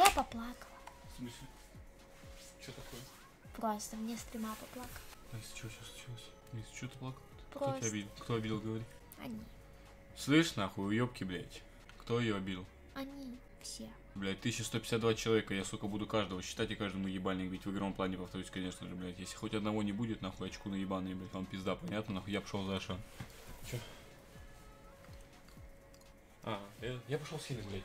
я поплакала. В смысле? Что такое? Просто мне стрима поплакала. Настя, что сейчас случилось? Настя, что ты плакал? Кто тебя обидел? Кто обидел, говори. Они. Слышь, нахуй, уебки, блядь. Кто ее обидел? Они все. Блядь, 1152 человека, я, сука, буду каждого считать и каждому ебальник бить в игровом плане, повторюсь, конечно же, блядь. Если хоть одного не будет, нахуй, очку на ебаные, блядь, вам пизда, понятно, нахуй, я пошел за Ашан. Чё? А, я, я пошел сильно, блядь,